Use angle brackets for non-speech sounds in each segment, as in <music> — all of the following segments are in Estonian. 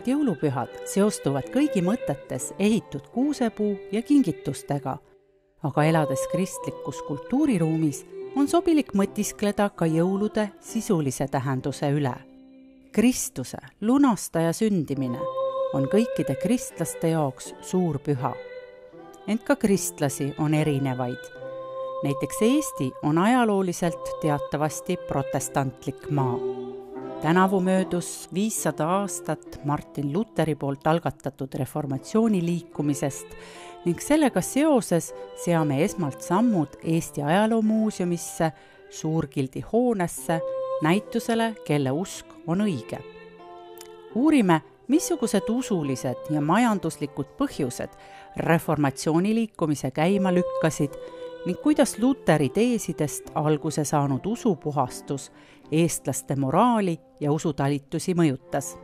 lähenevad jõulupühad seostuvad kõigi mõtetes ehitud kuusepuu ja kingitustega, aga elades kristlikus kultuuriruumis, on sobilik mõtiskleda ka jõulude sisulise tähenduse üle. Kristuse, lunastaja sündimine on kõikide kristlaste jaoks suur püha. ent ka kristlasi on erinevaid. näiteks Eesti on ajalooliselt teatavasti protestantlik maa tänavu möödus viissada aastat Martin Luteri poolt algatatud reformatsiooniliikumisest ning sellega seoses seame esmalt sammud Eesti Ajaloomuuseumisse, Suurgildi hoonesse, näitusele Kelle usk on õige. uurime, missugused usulised ja majanduslikud põhjused reformatsiooniliikumise käima lükkasid ning kuidas Luteri teesidest alguse saanud usupuhastus eestlaste moraali ja usutalitusi mõjutas.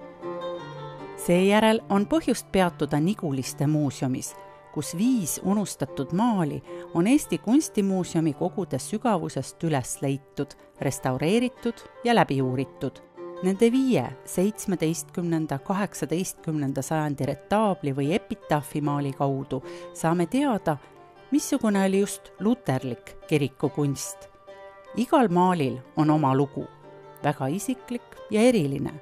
seejärel on põhjust peatuda Niguliste muuseumis, kus viis unustatud maali on Eesti Kunstimuuseumi kogude sügavusest üles leitud, restaureeritud ja läbi uuritud. Nende viie seitsmeteistkümnenda, kaheksateistkümnenda sajandi retaabli või epitaafimaali kaudu saame teada, missugune oli just luterlik kirikukunst. igal maalil on oma lugu väga isiklik ja eriline,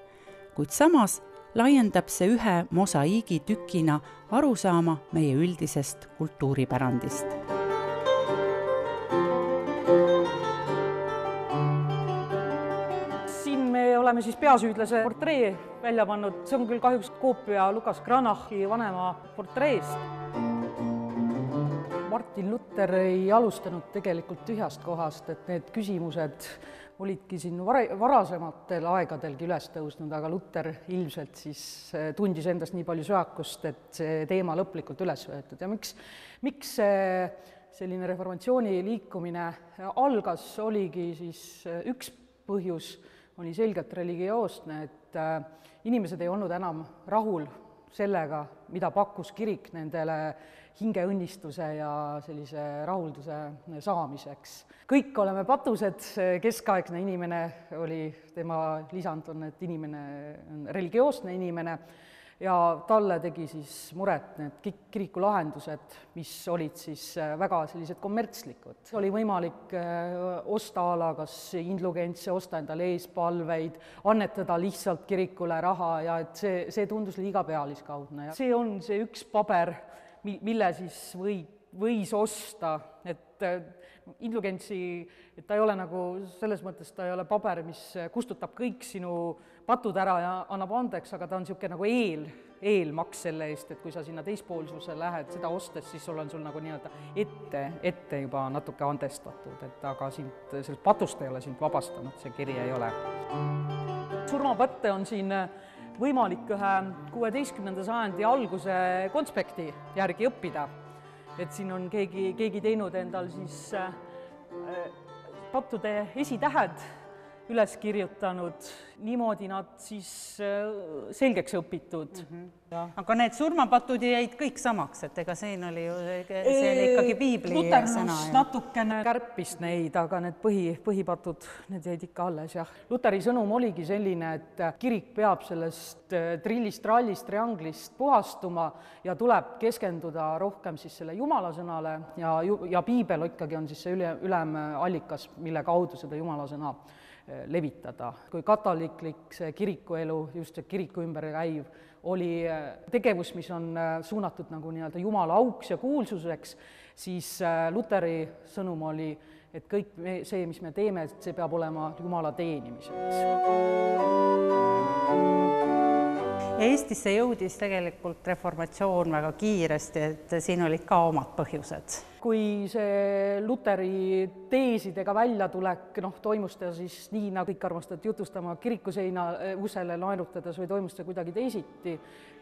kuid samas laiendab see ühe mosaiigi tükina arusaama meie üldisest kultuuripärandist. siin me oleme siis peasüüdlase portree välja pannud, see on küll kahjuks koopia Lukas Granachi vanema portreest Martin Luther ei alustanud tegelikult tühjast kohast, et need küsimused olidki siin vara-, varasematel aegadelgi üles tõusnud, aga Luther ilmselt siis eh, tundis endas nii palju söakust, et see teema lõplikult üles võetud. Ja miks, miks see selline reformatsiooni liikumine algas, oligi siis eh, üks põhjus, oli selgelt religioosne, et eh, inimesed ei olnud enam rahul sellega, mida pakkus kirik nendele hingeõnnistuse ja sellise rahulduse saamiseks. kõik oleme patused, keskaegne inimene oli, tema lisand on, et inimene on religioosne inimene ja talle tegi siis muret need kiriku lahendused, mis olid siis äh, väga sellised kommertslikud. oli võimalik äh, osta a la kas indulgentse, osta endale eespalveid, annetada lihtsalt kirikule raha ja et see, see tundus liiga pealiskaudne ja see on see üks paber, mi-, mille siis või, võis osta, et äh, indulgentsi, et ta ei ole nagu, selles mõttes ta ei ole paber, mis kustutab kõik sinu patud ära ja annab andeks, aga ta on niisugune nagu eel, eelmaks selle eest, et kui sa sinna teispoolsuse lähed, seda ostes, siis sul on sul nagu nii-öelda ette, ette juba natuke andestatud, et aga sind, sellest patust ei ole sind vabastanud, see kiri ei ole. surmapatte on siin võimalik ühe kuueteistkümnenda sajandi alguse konspekti järgi õppida. et siin on keegi, keegi teinud endal siis äh, pattude esitähed üles kirjutanud, niimoodi nad siis äh, selgeks õpitud mm. -hmm aga need surmapatud jäid kõik samaks, et ega siin oli ju, see oli ikkagi piibli sõna. natukene kärpis neid, aga need põhi, põhipatud, need jäid ikka alles, jah. Luteri sõnum oligi selline, et kirik peab sellest äh, trillist, trallist, trianglist puhastuma ja tuleb keskenduda rohkem siis selle jumala sõnale ja ja piibel ikkagi on siis see üle, ülemallikas, mille kaudu seda jumala sõna äh, levitada. kui katoliiklik see kirikuelu, just see kiriku ümber käiv, oli äh, tegevus, mis on äh, suunatud nagu nii-öelda Jumala auks ja kuulsuseks, siis äh, Luteri sõnum oli, et kõik me, see, mis me teeme, see peab olema Jumala teenimiseks. Eestisse jõudis tegelikult reformatsioon väga kiiresti, et siin olid ka omad põhjused kui see Luteri teesidega väljatulek, noh, toimus ta siis nii, nagu kõik armastavad jutustama, kirikuseina äh, usele naerutades või toimus ta kuidagi teisiti,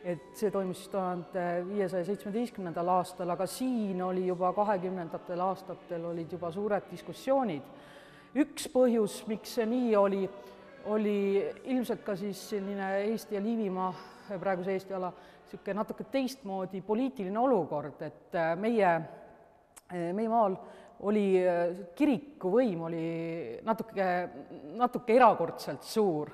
et see toimus siis tuhande viiesaja seitsmeteistkümnendal aastal, aga siin oli juba kahekümnendatel aastatel olid juba suured diskussioonid. üks põhjus, miks see nii oli, oli ilmselt ka siis selline Eesti ja Liivimaa, praeguse Eesti ala, niisugune natuke teistmoodi poliitiline olukord, et äh, meie Eh, meie maal oli eh, kirikuvõim oli natuke, natuke erakordselt suur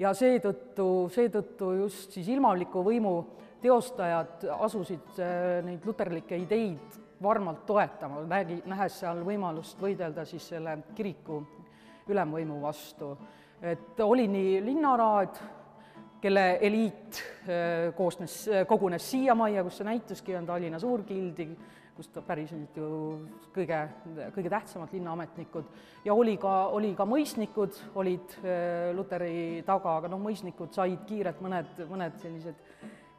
ja seetõttu, seetõttu just siis ilmaliku võimu teostajad asusid äh, neid luterlikke ideid varmalt toetama, nägi, nähes seal võimalust võidelda siis selle kiriku ülemvõimu vastu. Et oli nii linnaraad, kelle eliit äh, koosnes, kogunes siiamajja, kus see näituski on, Tallinna Suurgildi, kust päriselt ju kõige, kõige tähtsamad linnaametnikud, ja oli ka, oli ka mõisnikud, olid äh, Luteri taga, aga noh, mõisnikud said kiirelt mõned, mõned sellised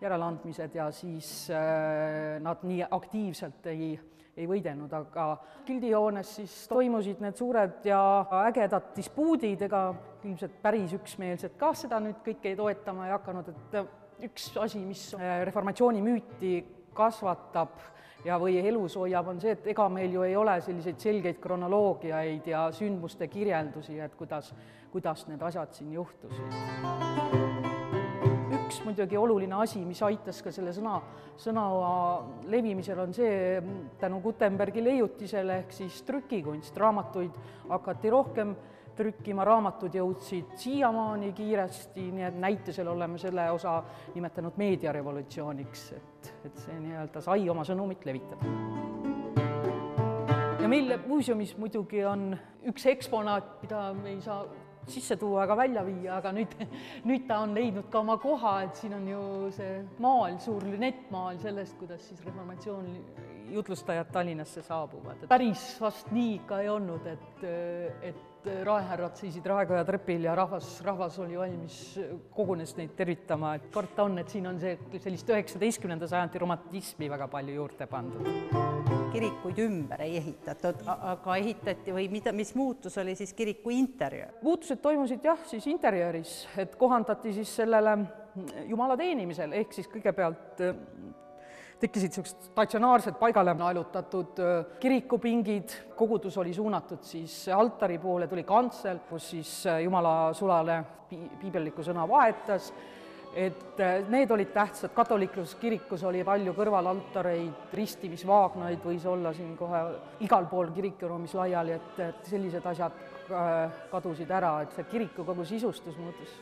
järeleandmised ja siis äh, nad nii aktiivselt ei, ei võidelnud, aga gildihoones siis toimusid need suured ja ägedad dispuudid, ega ilmselt päris üksmeelselt ka seda nüüd kõike ei toetama ei hakanud, et üks asi, mis äh, reformatsiooni müüti kasvatab ja, või elus hoiab, on see, et ega meil ju ei ole selliseid selgeid kronoloogiaid ja sündmuste kirjeldusi, et kuidas, kuidas need asjad siin juhtusid üks muidugi oluline asi, mis aitas ka selle sõna, sõna levimisel, on see tänu Gutenbergi leiutisele, ehk siis trükikunst, raamatuid hakati rohkem trükkima, raamatud jõudsid siiamaani kiiresti, nii et näitusel oleme selle osa nimetanud meediarevolutsiooniks, et, et see nii-öelda sai oma sõnumit levitada. ja meil muuseumis muidugi on üks eksponaat, mida me ei saa sisse tuua ega välja viia, aga nüüd, nüüd ta on leidnud ka oma koha, et siin on ju see maal, suur lünettmaal sellest, kuidas siis reformatsioon jutlustajad Tallinnasse saabuvad. päris vast nii ikka ei olnud, et, et raehärrad seisid Raekoja trepil ja rahvas, rahvas oli valmis, kogunes neid tervitama, et karta on, et siin on see, sellist üheksateistkümnenda sajandi romantismi väga palju juurde pandud. kirikuid ümber ei ehitatud, aga ehitati või mida, mis muutus, oli siis kiriku interjöör? muutused toimusid jah, siis interjööris, et kohandati siis sellele jumala teenimisel, ehk siis kõigepealt tekkisid niisugused statsionaarsed paigale naelutatud kirikupingid, kogudus oli suunatud siis altari poole, tuli kantsel, kus siis Jumala sulale piibellikku sõna vahetas, et need olid tähtsad, katoliklus kirikus oli palju kõrvalaltareid, ristimisvaagnaid võis olla siin kohe igal pool kirikuruumis laiali, et, et sellised asjad kadusid ära, et see kiriku kogu sisustus muutus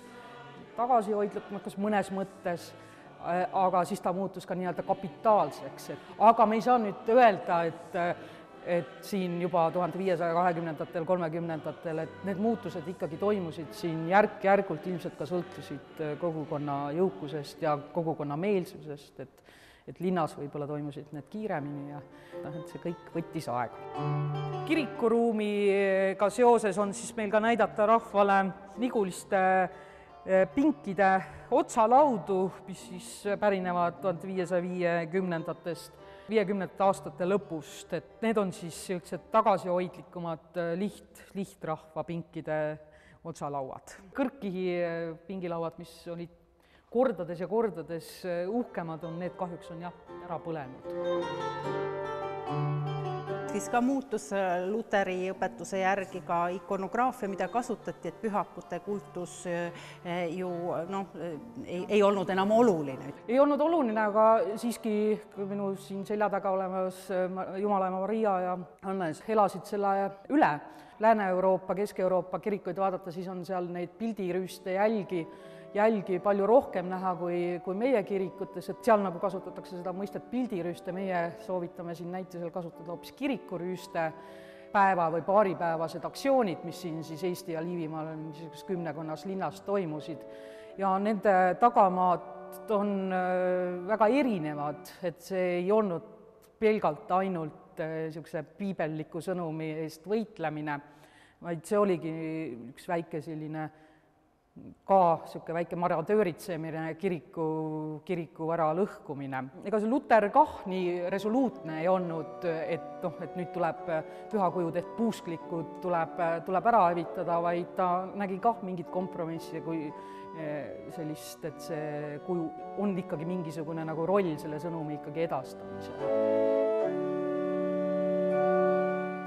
tagasihoidlikumaks mõnes mõttes aga siis ta muutus ka nii-öelda kapitaalseks, et aga me ei saa nüüd öelda, et et siin juba tuhande viiesaja kahekümnendatel, kolmekümnendatel, et need muutused ikkagi toimusid siin järk-järgult, ilmselt ka sõltusid äh, kogukonna jõukusest ja kogukonna meelsusest, et et linnas võib-olla toimusid need kiiremini ja noh, et see kõik võttis aega. kirikuruumiga seoses on siis meil ka näidata rahvale Niguliste pinkide otsalaudu, mis siis pärinevad tuhande viiesaja viiekümnendatest, viiekümnendate aastate lõpust, et need on siis niisugused tagasihoidlikumad eh, liht, lihtrahva pinkide otsalauad. kõrgkihi eh, pingilauad, mis olid kordades ja kordades uhkemad, on need kahjuks on jah, ära põlenud siis ka muutus äh, luteri õpetuse järgi ka ikonograafia, mida kasutati, et pühakute kultus äh, ju noh, ei, ei olnud enam oluline. ei olnud oluline, aga siiski minu siin selja taga olemas äh, Jumalaema Maria ja Hannes elasid selle üle. Lääne-Euroopa, Kesk-Euroopa kirikuid vaadata, siis on seal neid pildirüüste jälgi jälgi palju rohkem näha kui, kui meie kirikutes, et seal nagu kasutatakse seda mõistet pildirüüste, meie soovitame siin näitusel kasutada hoopis kirikurüüste, päeva- või paaripäevased aktsioonid, mis siin siis Eesti ja Liivimaal niisuguses kümnekonnas linnas toimusid. ja nende tagamaad on äh, väga erinevad, et see ei olnud pelgalt ainult niisuguse äh, piibelliku sõnumi eest võitlemine, vaid see oligi üks väike selline ka niisugune väike marodööritsemine, kiriku, kiriku äralõhkumine. ega see Luter kah nii resoluutne ei olnud, et noh, et nüüd tuleb pühakujud ehk puusklikud tuleb, tuleb ära hävitada, vaid ta nägi kah mingit kompromissi, kui eh, sellist, et see kuju on ikkagi mingisugune nagu roll selle sõnumi ikkagi edastamisel.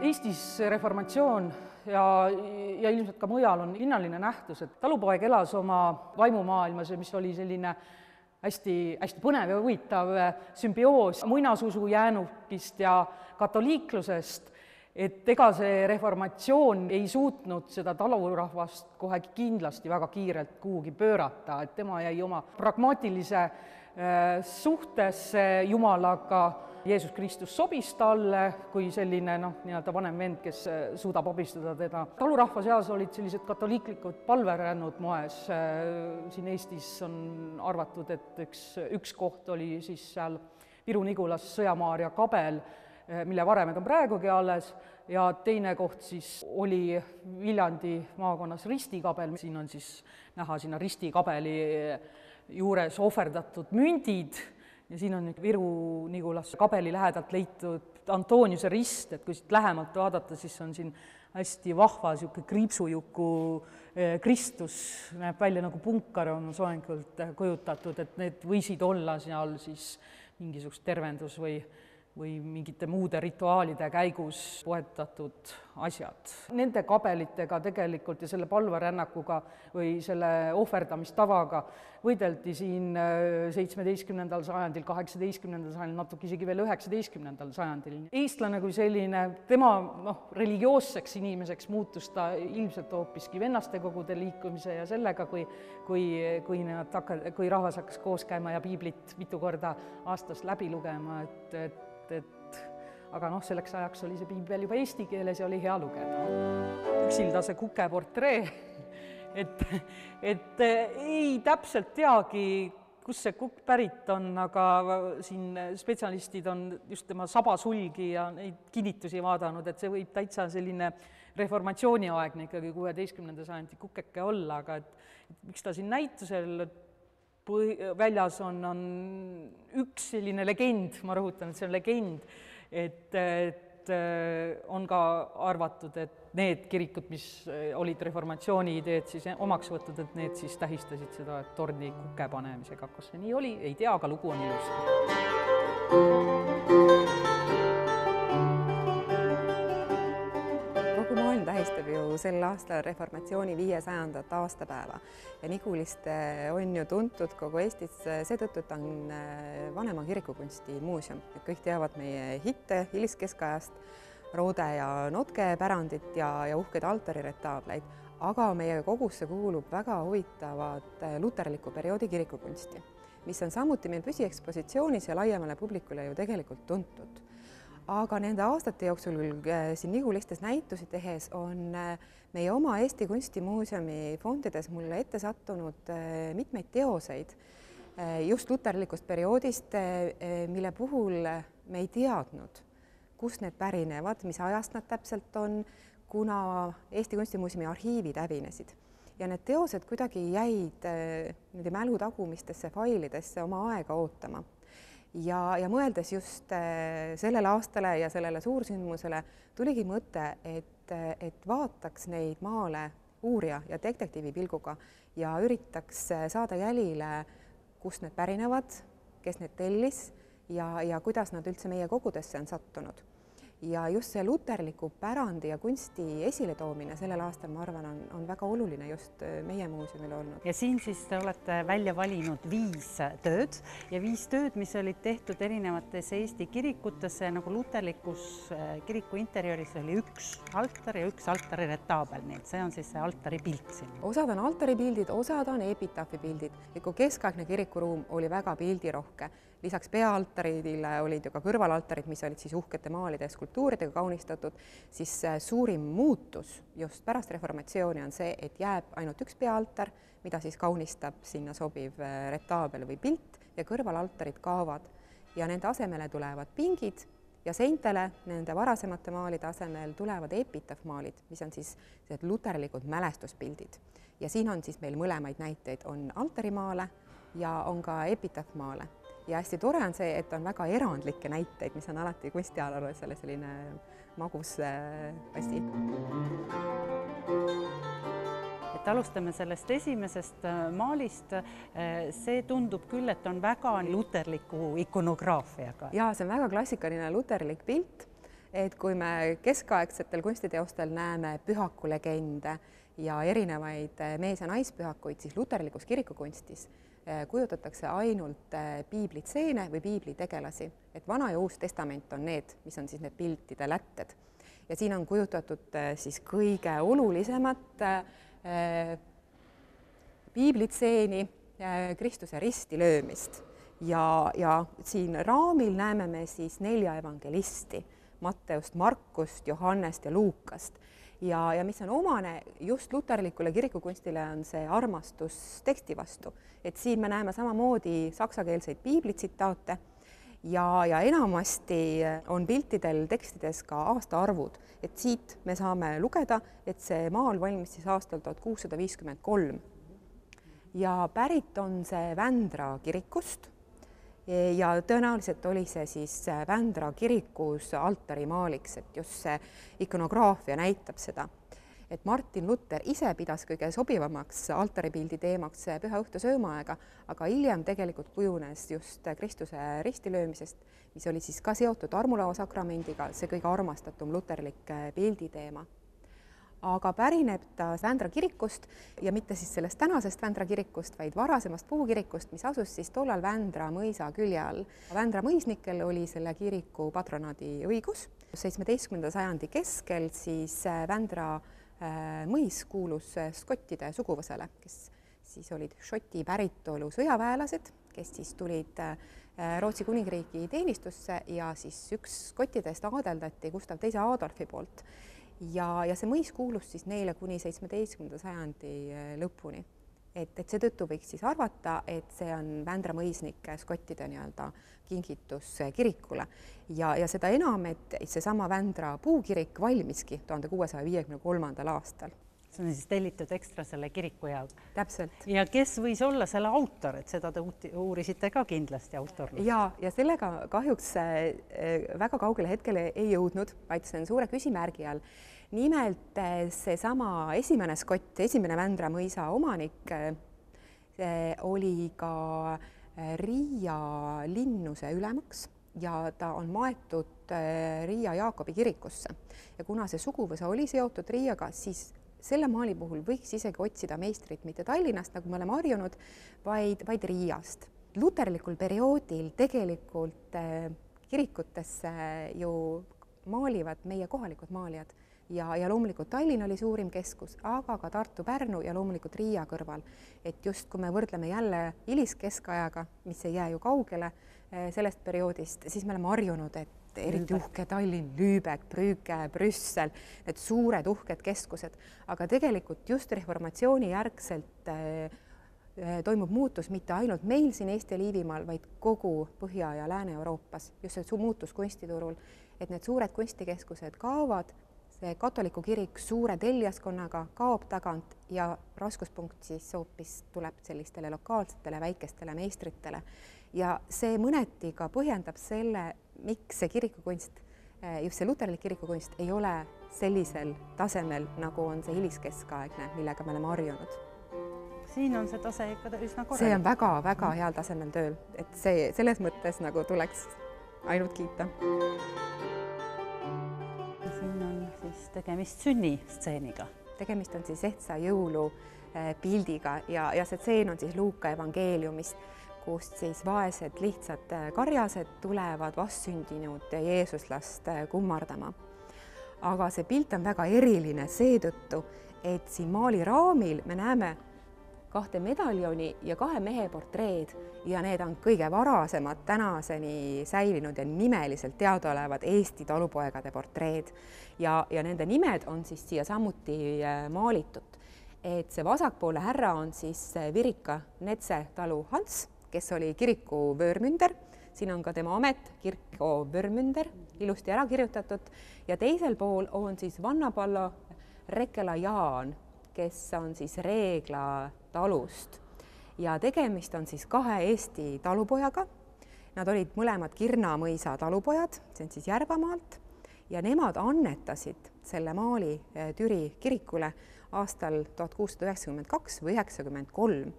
Eestis reformatsioon ja, ja ilmselt ka mujal on linnaline nähtus, et talupoeg elas oma vaimumaailmas, mis oli selline hästi, hästi põnev ja huvitav sümbioos muinasusu jäänukist ja katoliiklusest, et ega see reformatsioon ei suutnud seda talurahvast kohe kindlasti väga kiirelt kuhugi pöörata, et tema jäi oma pragmaatilise suhtesse Jumalaga Jeesus Kristus sobis talle kui selline noh, nii-öelda vanem vend, kes äh, suudab abistada teda. talurahva seas olid sellised katoliiklikud palverännud moes, äh, siin Eestis on arvatud, et üks, üks koht oli siis seal Viru-Nigulas Sõja-Maarja kabel, äh, mille varemed on praegugi alles, ja teine koht siis oli Viljandi maakonnas Ristikabel, siin on siis näha sinna Ristikabeli juures ohverdatud mündid ja siin on nüüd Viru-Nigulasse kabeli lähedalt leitud Antoniuse rist, et kui siit lähemalt vaadata, siis on siin hästi vahva niisugune kriipsujuku eh, Kristus, näeb välja nagu punkar on soengut kujutatud, et need võisid olla seal siis mingisugust tervendus- või või mingite muude rituaalide käigus poetatud asjad. Nende kabelitega tegelikult ja selle palverännakuga või selle ohverdamistavaga võideldi siin äh, seitsmeteistkümnendal sajandil, kaheksateistkümnendal sajandil, natuke isegi veel üheksateistkümnendal sajandil. eestlane kui selline, tema noh, religioosseks inimeseks muutus ta ilmselt hoopiski vennastekogude liikumise ja sellega, kui kui, kui nad hakka-, kui rahvas hakkas koos käima ja piiblit mitu korda aastas läbi lugema, et, et aga noh, selleks ajaks oli see piibel juba eesti keeles ja oli hea lugeda. üksildase kuke portree, <laughs> et, et ei täpselt teagi, kust see kukk pärit on, aga siin spetsialistid on just tema sabasulgi ja neid kinnitusi vaadanud, et see võib täitsa selline reformatsiooniaegne ikkagi kuueteistkümnenda sajandi kukeke olla, aga et, et miks ta siin näitusel põhi, väljas on, on üks selline legend, ma rõhutan, et see on legend, et, et äh, on ka arvatud, et need kirikud, mis äh, olid reformatsiooni ideed siis omaks võtnud, et need siis tähistasid seda torni kuke panemisega. kas see nii oli, ei tea, aga lugu on ilus. Sel aastal reformatsiooni viiesajandat aastapäeva. Ja Niguliste on ju tuntud kogu Eestis seetõttu, et ta on äh, vanema kirikukunstimuuseum, et kõik teavad meie hitte hiliskeskajast, Roode ja Notke pärandit ja, ja uhkeid altariretaableid, aga meie kogusse kuulub väga huvitavat äh, luterliku perioodi kirikukunsti, mis on samuti meil püsiekspositsioonis ja laiemale publikule ju tegelikult tuntud aga nende aastate jooksul äh, siin Nigulistes näitusi tehes on äh, meie oma Eesti Kunstimuuseumi fondides mulle ette sattunud äh, mitmeid teoseid just luterlikust perioodist, mille puhul me ei teadnud, kust need pärinevad, mis ajast nad täpselt on, kuna Eesti Kunstimuuseumi arhiivid hävinesid. Ja need teosed kuidagi jäid niimoodi mälu tagumistesse failidesse oma aega ootama ja, ja mõeldes just äh, sellele aastale ja sellele suursündmusele, tuligi mõte, et, et vaataks neid maale uurija ja detektiivi pilguga ja üritaks äh, saada jälile, kust need pärinevad, kes need tellis ja, ja kuidas nad üldse meie kogudesse on sattunud ja just see luterliku pärandi ja kunsti esiletoomine sellel aastal, ma arvan, on, on väga oluline just äh, meie muuseumil olnud. ja siin siis te olete välja valinud viis tööd ja viis tööd, mis olid tehtud erinevates Eesti kirikutes, nagu luterlikus äh, kiriku interjööris oli üks altar ja üks altari retaabel, nii et see on siis see altari pilt siin. osad on altaripildid, osad on epitaafi pildid ja kui keskaegne kirikuruum oli väga pildirohke lisaks peaaltarile olid ju ka kõrvalaltarid, mis olid siis uhkete maalide ja skulptuuridega kaunistatud, siis äh, suurim muutus just pärast reformatsiooni on see, et jääb ainult üks peaaltar, mida siis kaunistab sinna sobiv äh, retaabel või pilt ja kõrvalaltarid kaovad. Ja nende asemele tulevad pingid ja seintele nende varasemate maalide asemel tulevad epitafmaalid, mis on siis sellised luterlikud mälestuspildid. ja siin on siis meil mõlemaid näiteid, on altarimaale ja on ka epitafmaale ja hästi tore on see, et on väga erandlikke näiteid, mis on alati kunstiajaloos jälle selline magus äh, asi. et alustame sellest esimesest äh, maalist. Äh, see tundub küll, et on väga luterliku ikonograafiaga. ja see on väga klassikaline luterlik pilt, et kui me keskaegsetel kunstiteostel näeme pühaku legende ja erinevaid mees- ja naispühakuid, siis luterlikus kirikukunstis kujutatakse ainult äh, piiblitseene või piiblitegelasi, et Vana ja Uus Testament on need, mis on siis need piltide lätted. ja siin on kujutatud siis kõige olulisemat piiblitseeni, Kristuse risti löömist ja, ja siin raamil näeme me siis nelja evangelisti, Matteust, Markust, Johannest ja Luukast. Ja, ja mis on omane just luterlikule kirikukunstile, on see armastus teksti vastu. et siin me näeme samamoodi saksakeelseid piiblitsitaate ja, ja enamasti on piltidel tekstides ka aastaarvud, et siit me saame lugeda, et see maal valmis siis aastal tuhat kuussada viiskümmend kolm. ja pärit on see Vändra kirikust ja tõenäoliselt oli see siis äh, Vändra kirikus altarimaaliks, et just see ikonograafia näitab seda. et Martin Luther ise pidas kõige sobivamaks altaripildi teemaks püha õhtu söömaaega, aga hiljem tegelikult kujunes just Kristuse ristilöömisest, mis oli siis ka seotud armulao sakramendiga, see kõige armastatum luterlik äh, pilditeema aga pärineb ta Vändra kirikust ja mitte siis sellest tänasest Vändra kirikust, vaid varasemast puukirikust, mis asus siis tollal Vändra mõisa külje all. Vändra mõisnikel oli selle kiriku patronaadi õigus. seitsmeteistkümnenda sajandi keskel siis äh, Vändra äh, mõis kuulus äh, skottide suguvõsale, kes siis olid Šoti päritolu sõjaväelased, kes siis tulid Rootsi kuningriigi teenistusse ja siis üks skottidest aadeldati Gustav Teise Adolfi poolt ja, ja see mõis kuulus siis neile kuni seitsmeteistkümnenda sajandi äh, lõpuni. et, et seetõttu võiks siis arvata, et see on Vändra mõisnike skottide nii-öelda kingitus äh, kirikule ja, ja seda enam, et seesama Vändra puukirik valmiski tuhande kuuesaja viiekümne kolmandal aastal see on siis tellitud ekstra selle kiriku jaoks. täpselt. ja kes võis olla selle autor, et seda te uurisite ka kindlasti autorlust? ja, ja sellega kahjuks äh, väga kaugele hetkel ei jõudnud, vaid see on suure küsimärgi all nimelt eh, seesama esimene skott, esimene Vändra mõisa omanik oli ka eh, Riia linnuse ülemaks ja ta on maetud eh, Riia Jaakobi kirikusse ja kuna see suguvõsa oli seotud Riiaga, siis selle maali puhul võiks isegi otsida meistrit mitte Tallinnast, nagu me oleme harjunud, vaid, vaid Riiast. luterlikul perioodil tegelikult kirikutesse ju maalivad meie kohalikud maalijad ja, ja loomulikult Tallinn oli suurim keskus, aga ka Tartu, Pärnu ja loomulikult Riia kõrval. et just, kui me võrdleme jälle hiliskeskajaga, mis ei jää ju kaugele eh, sellest perioodist, siis me oleme harjunud, et eriti uhke Tallinn, Lübeck, Brügge, Brüssel, need suured uhked keskused, aga tegelikult just reformatsiooni järgselt äh, toimub muutus mitte ainult meil siin Eesti ja Liivimaal, vaid kogu Põhja- ja Lääne-Euroopas, just see muutus kunstiturul, et need suured kunstikeskused kaovad see katoliku kirik suure teljaskonnaga kaob tagant ja raskuspunkt siis hoopis tuleb sellistele lokaalsetele väikestele meistritele. ja see mõneti ka põhjendab selle, miks see kirikukunst, eh, just see luterlik kirikukunst ei ole sellisel tasemel, nagu on see hiliskeskaegne, millega me oleme harjunud siin on see tase ikka üsna korralik. see on väga-väga heal tasemel tööl, et see selles mõttes nagu tuleks ainult kiita tegemist sünnistseeniga. tegemist on siis ehtsa jõulu äh, pildiga ja, ja see tseen on siis Luuka evangeeliumist, kust siis vaesed lihtsad äh, karjased tulevad vastsündinud Jeesuslast äh, kummardama. aga see pilt on väga eriline seetõttu, et siin maali raamil me näeme kahte medaljoni ja kahe mehe portreed ja need on kõige varasemad tänaseni säilinud ja nimeliselt teadaolevad Eesti talupoegade portreed. ja, ja nende nimed on siis siia samuti äh, maalitud. et see vasakpoolne härra on siis äh, Virika Netse talu Hans, kes oli kiriku vöörmünder, siin on ka tema amet, kirko vöörmünder, ilusti ära kirjutatud ja teisel pool on siis Vannapallo Rekela Jaan, kes on siis Reegla talust ja tegemist on siis kahe Eesti talupojaga. Nad olid mõlemad Kirna mõisa talupojad, see on siis Järvamaalt ja nemad annetasid selle maali eh, Türi kirikule aastal tuhat kuussada üheksakümmend kaks või üheksakümmend kolm.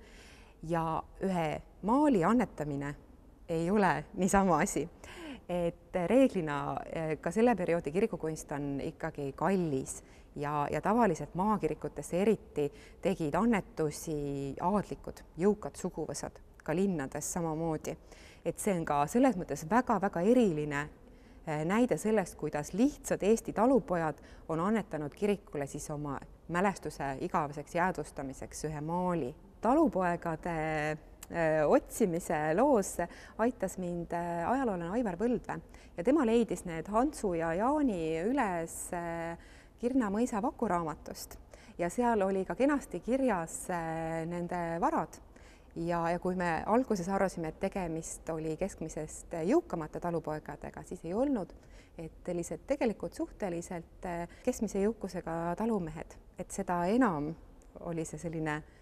ja ühe maali annetamine ei ole niisama asi, et reeglina eh, ka selle perioodi kirikukunst on ikkagi kallis ja, ja tavaliselt maakirikutesse eriti tegid annetusi aadlikud, jõukad suguvõsad, ka linnades samamoodi. et see on ka selles mõttes väga-väga eriline näide sellest, kuidas lihtsad Eesti talupojad on annetanud kirikule siis oma mälestuse igaveseks jäädvustamiseks ühe maali. talupoegade otsimise loos aitas mind ajaloolane Aivar Põldvee ja tema leidis need Hansu ja Jaani üles Kirna mõisa vakuraamatust ja seal oli ka kenasti kirjas nende varad. Ja, ja kui me alguses arvasime, et tegemist oli keskmisest jõukamate talupoegadega, siis ei olnud, et sellised tegelikult suhteliselt keskmise jõukusega talumehed, et seda enam oli see selline äh,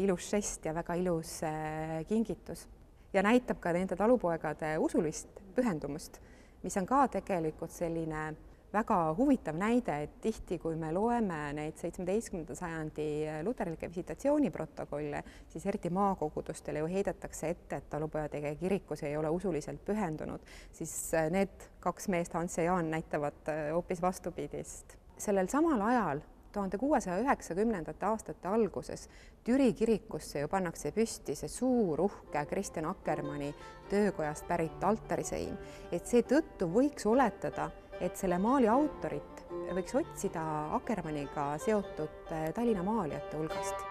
ilus žest ja väga ilus äh, kingitus ja näitab ka nende talupoegade usulist pühendumust, mis on ka tegelikult selline väga huvitav näide, et tihti, kui me loeme neid seitsmeteistkümnenda sajandi luterlikke visitatsiooniprotokolle, siis eriti maakogudustele ju heidetakse ette, et talupojatega kirikus ei ole usuliselt pühendunud, siis need kaks meest, Hans ja Jaan, näitavad hoopis vastupidist. sellel samal ajal tuhande kuuesaja üheksakümnendate aastate alguses Türi kirikusse ju pannakse püsti see suur uhke Kristjan Akkermanni töökojast pärit altarisein, et seetõttu võiks oletada, et selle maali autorit võiks otsida Akkermanniga seotud eh, Tallinna maalijate hulgast.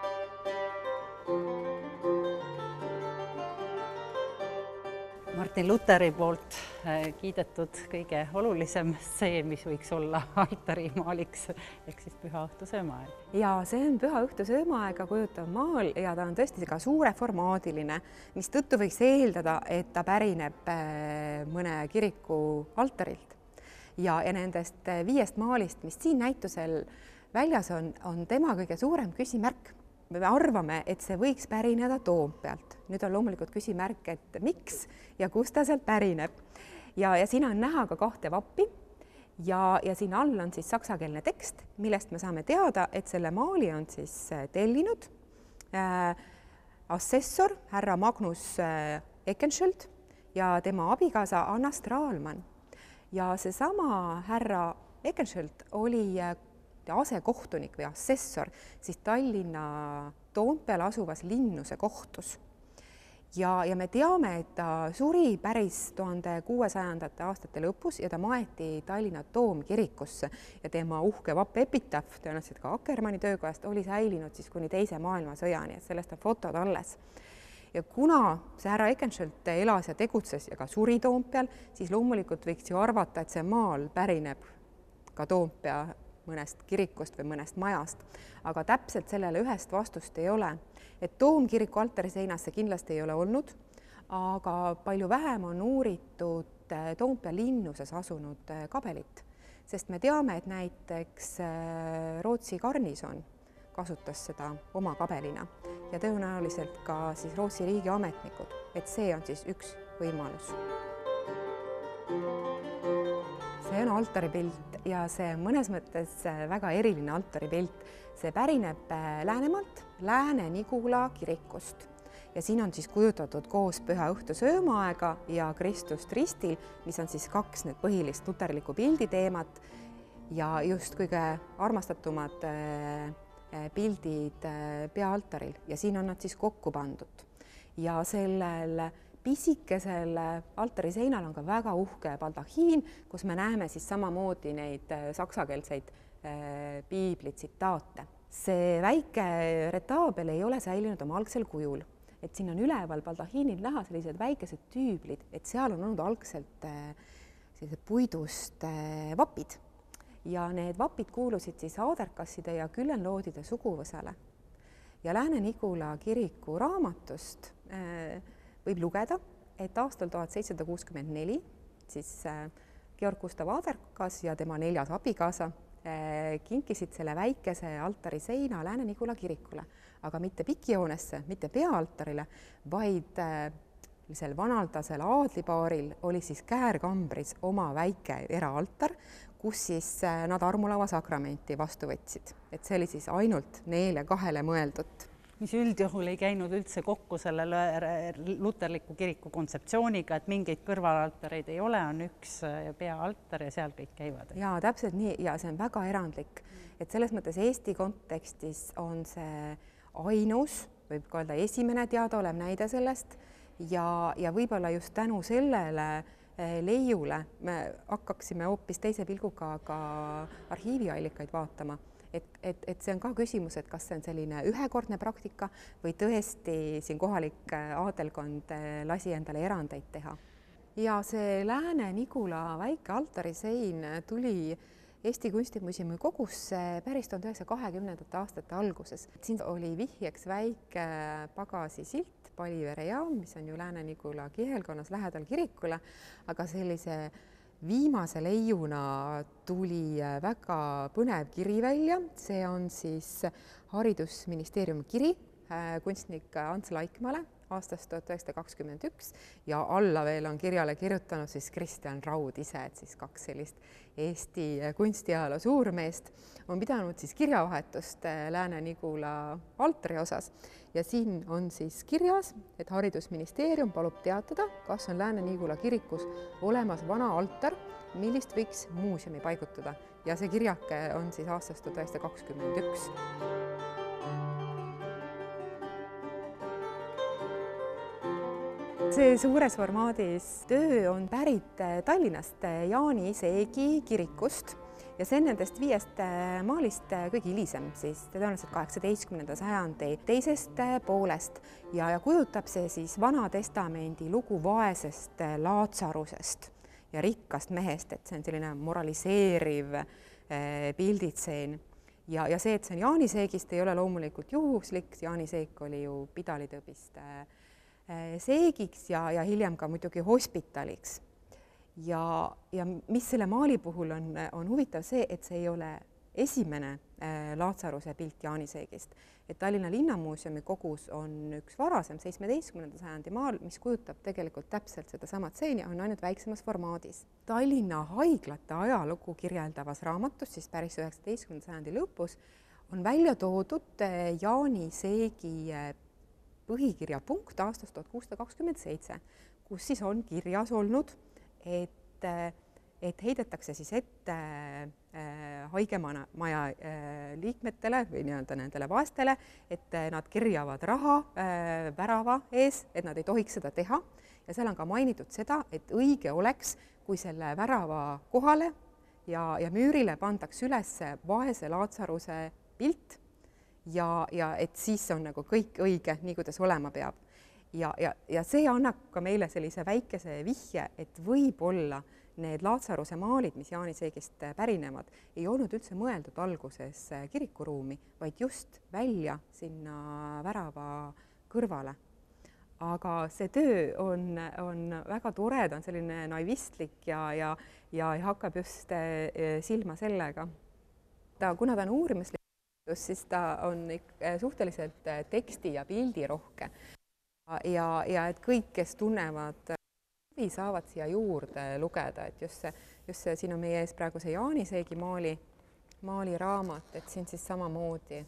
Martin Luteri poolt eh, kiidetud kõige olulisem see, mis võiks olla <laughs> altarimaaliks ehk siis Püha Õhtu söömaaeg. ja see on Püha Õhtu söömaaega kujutav maal ja ta on tõesti ka suureformaadiline, mistõttu võiks eeldada, et ta pärineb eh, mõne kiriku altarilt ja, ja nendest eh, viiest maalist, mis siin näitusel väljas on, on tema kõige suurem küsimärk. Me arvame, et see võiks pärineda Toompealt, nüüd on loomulikult küsimärk, et miks ja kust ta sealt pärineb. ja, ja siin on näha ka kahte vappi. Ja, ja siin all on siis saksakeelne tekst, millest me saame teada, et selle maali on siis eh, tellinud äh, assessor härra Magnus äh, Eckenschuld ja tema abikaasa Anna Straalmann. Ja seesama härra Egenschild oli äh, asekohtunik või assessor siis Tallinna Toompeal asuvas Linnuse kohtus. ja, ja me teame, et ta suri päris tuhande kuuesajandate aastate lõpus ja ta maeti Tallinna toomkirikusse ja tema uhke vapp epitaaf, tõenäoliselt ka Akkermanni töökojast, oli säilinud siis kuni Teise maailmasõjani, et sellest on fotod alles ja kuna see härra Ekenschelt elas ja tegutses ja ka suri Toompeal, siis loomulikult võiks ju arvata, et see maal pärineb ka Toompea mõnest kirikust või mõnest majast, aga täpselt sellele ühest vastust ei ole. et toomkiriku altariseinas see kindlasti ei ole olnud, aga palju vähem on uuritud eh, Toompea linnuses asunud eh, kabelit, sest me teame, et näiteks eh, Rootsi garnison kasutas seda oma kabelina ja tõenäoliselt ka siis Rootsi riigiametnikud, et see on siis üks võimalus. See on altaripilt ja see mõnes mõttes äh, väga eriline altaripilt. see pärineb äh, Läänemaalt, Lääne-Nigula kirikust ja siin on siis kujutatud koos Püha Õhtu söömaaega ja Kristust ristil, mis on siis kaks need põhilist luterlikku pildi teemat ja just kõige armastatumad äh, pildid peaaltaril ja siin on nad siis kokku pandud. ja sellel pisikesel altari seinal on ka väga uhke baldahiin, kus me näeme siis samamoodi neid eh, saksakeelseid piibli tsitaate. see väike retaabel ei ole säilinud oma algsel kujul, et siin on üleval baldahiinil näha sellised väikesed tüüblid, et seal on olnud algselt sellised puidust vapid ja need vapid kuulusid siis Aderkasside ja Küllenloodide suguvõsale. ja Lääne-Nigula kiriku raamatust äh, võib lugeda, et aastal tuhat seitsesada kuuskümmend neli siis äh, Georg Gustav Aderkas ja tema neljas abikaasa äh, kinkisid selle väikese altari seina Lääne-Nigula kirikule, aga mitte pikihoonesse, mitte peaaltarile, vaid sellisel vanaldasel aadlipaaril oli siis käärkambris oma väike eraaltar, kus siis äh, nad armulava sakramenti vastu võtsid, et see oli siis ainult neile kahele mõeldud mis üldjuhul ei käinud üldse kokku selle luterliku kiriku kontseptsiooniga, et mingeid kõrvalaltareid ei ole, on üks äh, peaaltar ja seal kõik käivad. ja täpselt nii. Ja see on väga erandlik, et selles mõttes Eesti kontekstis on see ainus, võib ka öelda esimene teadaolev näide sellest. Ja, ja võib-olla just tänu sellele leiule me hakkaksime hoopis teise pilguga ka arhiiviallikaid vaatama et, et, et see on ka küsimus, et kas see on selline ühekordne praktika või tõesti siin kohalik aadelkond lasi endale erandeid teha. ja see Lääne-Nigula väike altarisein tuli Eesti Kunstimuuseumi kogusse päris tuhande üheksasaja kahekümnendate aastate alguses. siin oli vihjeks väike pagasisilt, Palivere jaam, mis on ju Lääne-Nigula kihelkonnas lähedal kirikule, aga sellise viimase leiuna tuli väga põnev kiri välja, see on siis Haridusministeeriumi kiri äh, kunstnik Ants Laikmaale aastast tuhat üheksasada kakskümmend üks ja alla veel on kirjale kirjutanud siis Kristjan Raud ise, et siis kaks sellist Eesti kunstiajaloo suurmeest on pidanud siis kirjavahetust äh, Lääne-Nigula altari osas ja siin on siis kirjas, et Haridusministeerium palub teatada, kas on Lääne-Nigula kirikus olemas vana altar, millist võiks muuseumi paigutada ja see kirjake on siis aastast tuhat üheksasada kakskümmend üks. See suures formaadis töö on pärit äh, Tallinnast äh, Jaani Seegi kirikust. Ja see on nendest viiest äh, maalist kõige hilisem, siis. Tõenäoliselt kaheksateistkümnenda sajandi teisest poolest. Ja, ja kujutab see siis Vana Testamendi lugu vaesest Laatsarusest ja rikkast mehest, et see on selline moraliseeriv pilditseen. Ja, ja see, et see on Jaani Seegist, ei ole loomulikult juhuslik, Jaani Seek oli ju pidalitõbist äh, Äh, seegiks ja, ja hiljem ka muidugi hospitaliks. ja, ja mis selle maali puhul on, on huvitav see, et see ei ole esimene äh, Laatsaruse pilt jaaniseegist, et Tallinna Linnamuuseumi kogus on üks varasem, seitsmeteistkümnenda sajandi maal, mis kujutab tegelikult täpselt sedasama stseeni, on ainult väiksemas formaadis. Tallinna haiglate ajalugu kirjeldavas raamatus, siis päris üheksateistkümnenda sajandi lõpus, on välja toodud äh, Jaani Seegi äh, põhikirja punkt aastast tuhat kuussada kakskümmend seitse, kus siis on kirjas olnud, et, et heidetakse siis ette äh, haigemaja maja äh, liikmetele või nii-öelda nendele vaestele, et nad kerjavad raha äh, värava ees, et nad ei tohiks seda teha. Ja seal on ka mainitud seda, et õige oleks, kui selle värava kohale ja, ja müürile pandaks üles vaese Laatsaruse pilt ja, ja et siis on nagu kõik õige, nii kuidas olema peab. ja, ja, ja see annab ka meile sellise väikese vihje, et võib-olla need Laatsaruse maalid, mis Jaani Seegist pärinevad, ei olnud üldse mõeldud alguses kirikuruumi, vaid just välja sinna värava kõrvale. aga see töö on, on väga tore, ta on selline naivistlik ja, ja, ja hakkab just eh, silma sellega. ta, kuna ta on uurimislik, siis ta on suhteliselt äh, teksti- ja pildirohke. ja, ja et kõik, kes tunnevad huvi, saavad siia juurde lugeda, et just see, just see, siin on meie ees praegu see Jaani Seegi maali, maaliraamat, et siin siis samamoodi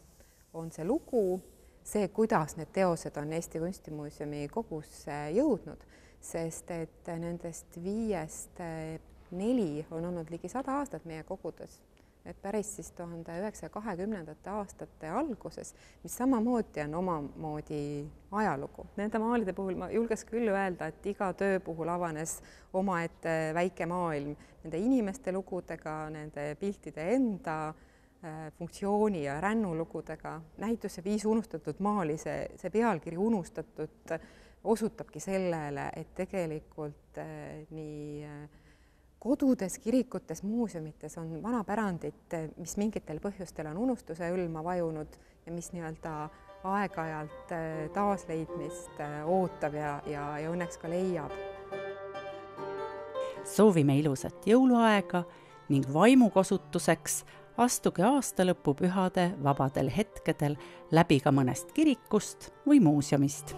on see lugu, see, kuidas need teosed on Eesti Kunstimuuseumi kogusse jõudnud, sest et nendest viiest neli on olnud ligi sada aastat meie kogudes et päris siis tuhande üheksasaja kahekümnendate aastate alguses, mis samamoodi on omamoodi ajalugu. Nende maalide puhul ma julgeks küll öelda, et iga töö puhul avanes omaette väike maailm nende inimeste lugudega, nende piltide enda äh, funktsiooni ja rännulugudega. näituse Viis unustatud maali, see, see pealkiri Unustatud osutabki sellele, et tegelikult äh, nii äh, kodudes, kirikutes, muuseumites on vana pärandit, mis mingitel põhjustel on unustuse hõlma vajunud ja mis nii-öelda aeg-ajalt äh, taasleidmist äh, ootab ja, ja, ja õnneks ka leiab. soovime ilusat jõuluaega ning vaimukasutuseks astuge aastalõpupühade vabadel hetkedel läbi ka mõnest kirikust või muuseumist